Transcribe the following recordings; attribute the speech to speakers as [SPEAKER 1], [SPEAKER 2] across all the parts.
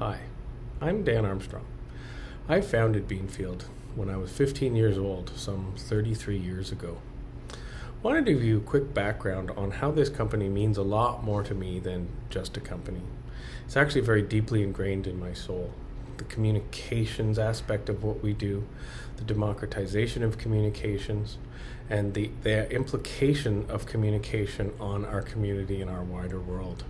[SPEAKER 1] Hi, I'm Dan Armstrong. I founded Beanfield when I was 15 years old, some 33 years ago. Wanted to give you a quick background on how this company means a lot more to me than just a company. It's actually very deeply ingrained in my soul. The communications aspect of what we do, the democratization of communications, and the, the implication of communication on our community and our wider world.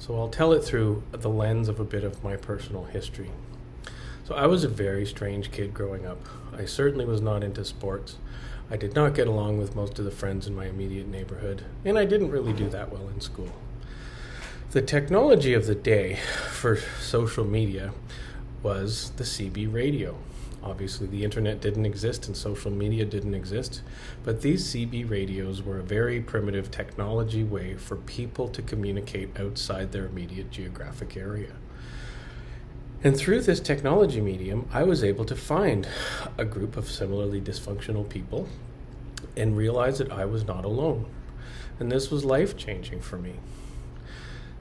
[SPEAKER 1] So I'll tell it through the lens of a bit of my personal history. So I was a very strange kid growing up. I certainly was not into sports. I did not get along with most of the friends in my immediate neighborhood, and I didn't really do that well in school. The technology of the day for social media was the CB radio. Obviously, the internet didn't exist and social media didn't exist, but these CB radios were a very primitive technology way for people to communicate outside their immediate geographic area. And through this technology medium, I was able to find a group of similarly dysfunctional people and realize that I was not alone. And this was life changing for me.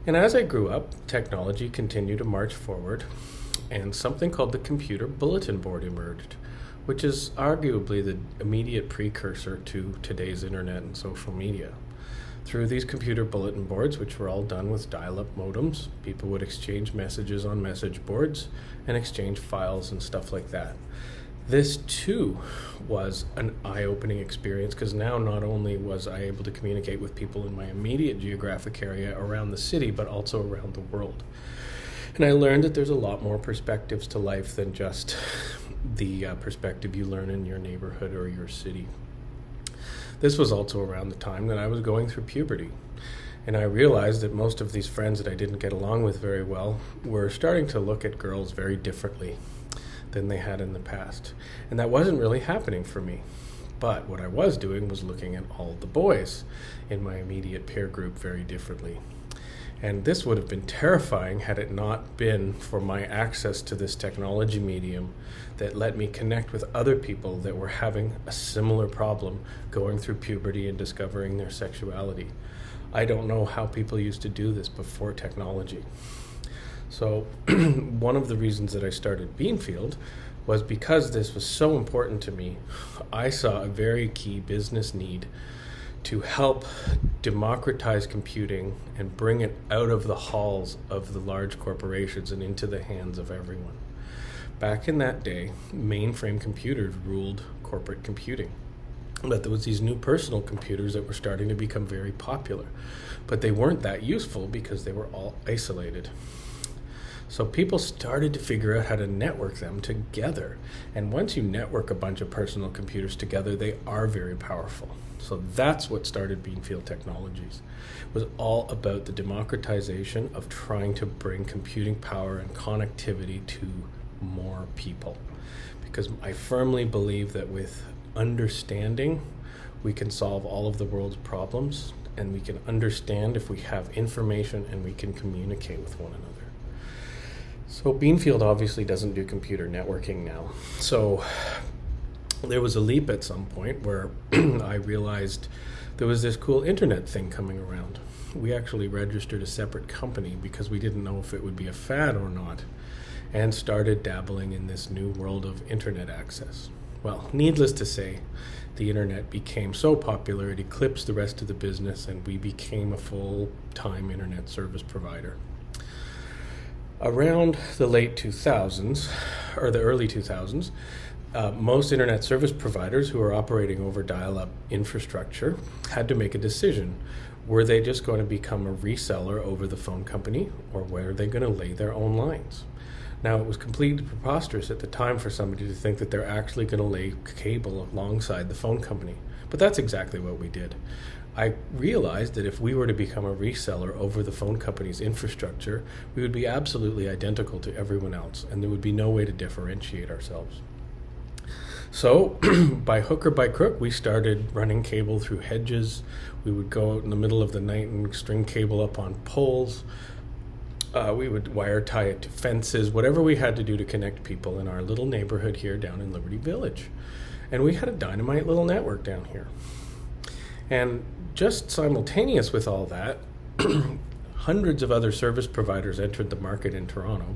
[SPEAKER 1] And as I grew up, technology continued to march forward and something called the computer bulletin board emerged, which is arguably the immediate precursor to today's internet and social media. Through these computer bulletin boards, which were all done with dial up modems, people would exchange messages on message boards and exchange files and stuff like that. This too was an eye opening experience because now not only was I able to communicate with people in my immediate geographic area around the city, but also around the world. And I learned that there's a lot more perspectives to life than just the uh, perspective you learn in your neighborhood or your city. This was also around the time that I was going through puberty. And I realized that most of these friends that I didn't get along with very well were starting to look at girls very differently than they had in the past. And that wasn't really happening for me. But what I was doing was looking at all the boys in my immediate peer group very differently. And this would have been terrifying had it not been for my access to this technology medium that let me connect with other people that were having a similar problem going through puberty and discovering their sexuality. I don't know how people used to do this before technology. So, one of the reasons that I started Beanfield was because this was so important to me. I saw a very key business need to help democratize computing and bring it out of the halls of the large corporations and into the hands of everyone. Back in that day, mainframe computers ruled corporate computing. But there was these new personal computers that were starting to become very popular. But they weren't that useful because they were all isolated. So people started to figure out how to network them together. And once you network a bunch of personal computers together, they are very powerful. So that's what started Beanfield Technologies. It was all about the democratization of trying to bring computing power and connectivity to more people. Because I firmly believe that with understanding, we can solve all of the world's problems and we can understand if we have information and we can communicate with one another. So Beanfield obviously doesn't do computer networking now. So there was a leap at some point where I realized there was this cool internet thing coming around. We actually registered a separate company because we didn't know if it would be a fad or not and started dabbling in this new world of internet access. Well, needless to say, the internet became so popular it eclipsed the rest of the business and we became a full time internet service provider. Around the late 2000s, or the early 2000s, uh, most internet service providers who are operating over dial up infrastructure had to make a decision. Were they just going to become a reseller over the phone company, or were they going to lay their own lines? Now, it was completely preposterous at the time for somebody to think that they're actually going to lay cable alongside the phone company. But that's exactly what we did. I realized that if we were to become a reseller over the phone company's infrastructure, we would be absolutely identical to everyone else, and there would be no way to differentiate ourselves. So, by hook or by crook, we started running cable through hedges. We would go out in the middle of the night and string cable up on poles. Uh, we would wire tie it to fences, whatever we had to do to connect people in our little neighborhood here down in Liberty Village. And we had a dynamite little network down here. And just simultaneous with all that, hundreds of other service providers entered the market in Toronto.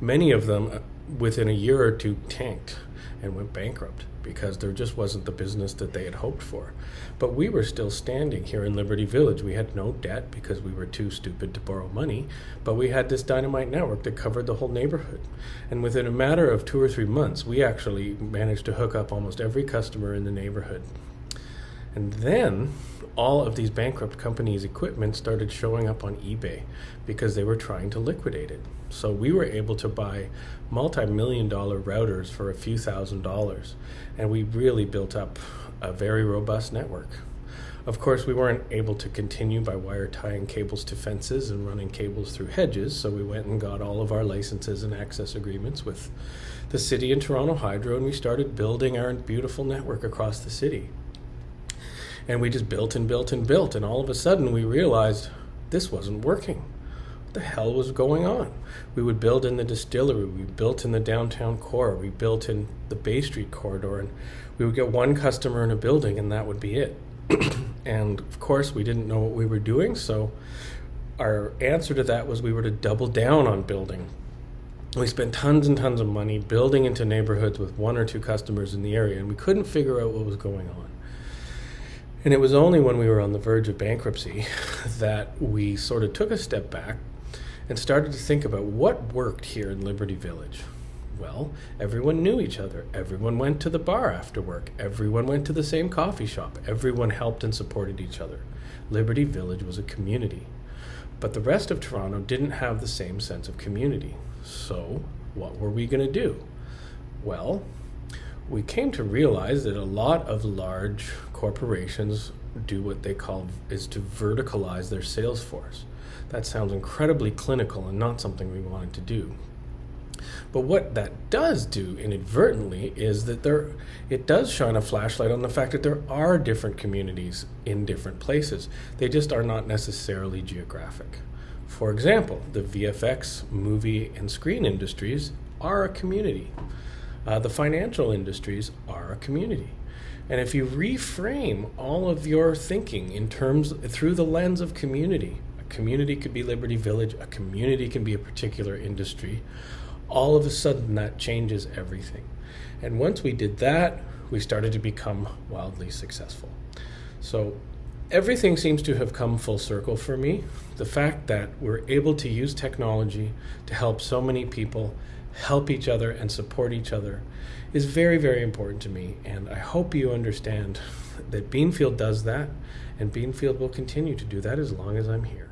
[SPEAKER 1] Many of them, within a year or two, tanked and went bankrupt because there just wasn't the business that they had hoped for. But we were still standing here in Liberty Village. We had no debt because we were too stupid to borrow money, but we had this dynamite network that covered the whole neighborhood. And within a matter of two or three months, we actually managed to hook up almost every customer in the neighborhood. And then all of these bankrupt companies' equipment started showing up on eBay because they were trying to liquidate it. So we were able to buy multi million dollar routers for a few thousand dollars, and we really built up a very robust network. Of course, we weren't able to continue by wire tying cables to fences and running cables through hedges, so we went and got all of our licenses and access agreements with the city and Toronto Hydro, and we started building our beautiful network across the city. And we just built and built and built, and all of a sudden we realized this wasn't working. What the hell was going on? We would build in the distillery, we built in the downtown core, we built in the Bay Street corridor, and we would get one customer in a building, and that would be it. and of course, we didn't know what we were doing, so our answer to that was we were to double down on building. We spent tons and tons of money building into neighborhoods with one or two customers in the area, and we couldn't figure out what was going on. And it was only when we were on the verge of bankruptcy that we sort of took a step back and started to think about what worked here in Liberty Village. Well, everyone knew each other. Everyone went to the bar after work. Everyone went to the same coffee shop. Everyone helped and supported each other. Liberty Village was a community. But the rest of Toronto didn't have the same sense of community. So, what were we going to do? Well, we came to realize that a lot of large corporations do what they call is to verticalize their sales force. That sounds incredibly clinical and not something we wanted to do. But what that does do inadvertently is that there it does shine a flashlight on the fact that there are different communities in different places. They just are not necessarily geographic. For example, the VFX movie and screen industries are a community. Uh, the financial industries are a community. And if you reframe all of your thinking in terms through the lens of community, a community could be Liberty Village, a community can be a particular industry, all of a sudden that changes everything. And once we did that, we started to become wildly successful. So everything seems to have come full circle for me. The fact that we're able to use technology to help so many people help each other and support each other is very, very important to me. And I hope you understand that Beanfield does that, and Beanfield will continue to do that as long as I'm here.